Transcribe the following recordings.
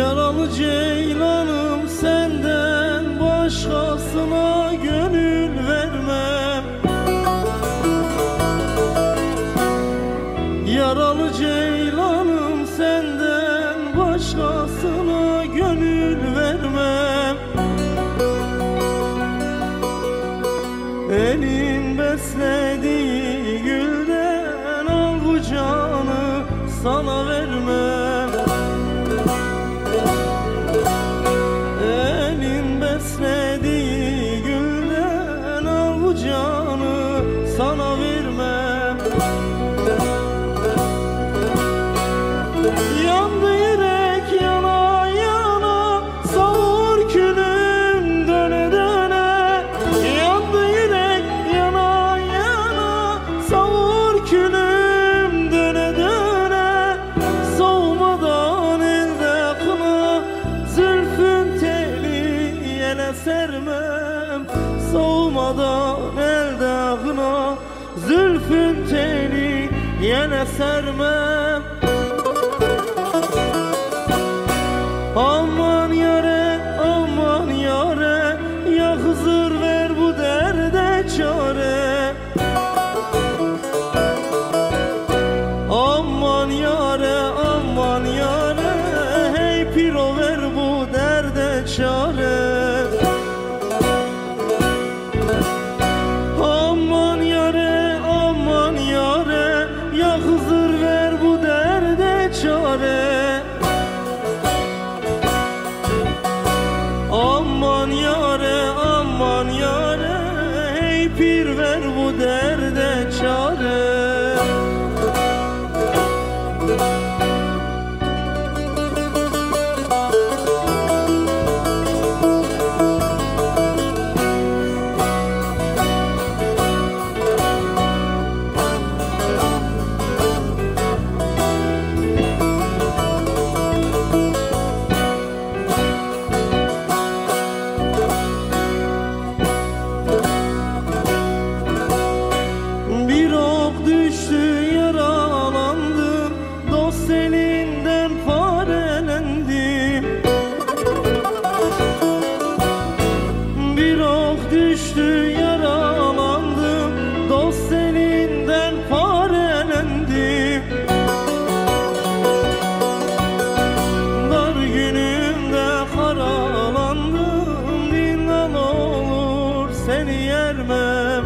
Yaralı ceylanım senden başkasına gönül vermem. Yaralı ceylanım senden başkasına gönül vermem. Elin beslediği gülden al bu canı sana vermem. Sana vermem yele sermem. Aman yare, aman yare Ya Hızır ver bu derde çare. Aman yare, ver seni yermem.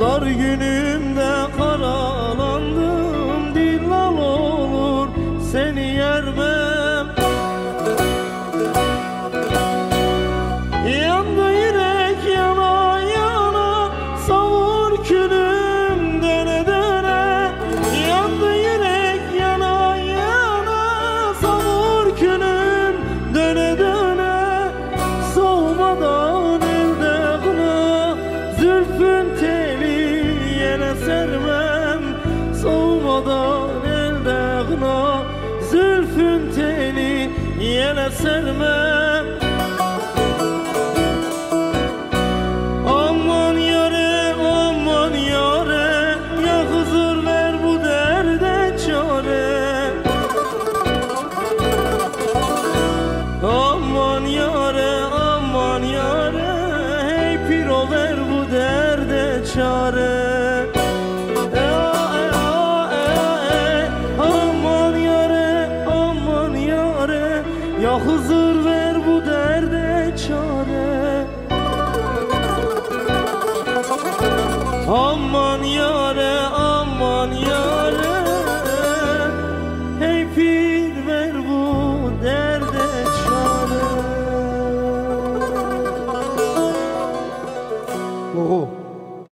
Dar günümde karalandım Dillal olur seni yermem. Yandı yürek yana yana Savur külüm döne döne Yandı yürek yana yana Savur külüm döne döne yere sermem Aman yare aman yare Ya Hızır ver bu derde çare. Aman yare aman yare Hey piro ver bu derde çare Aman yare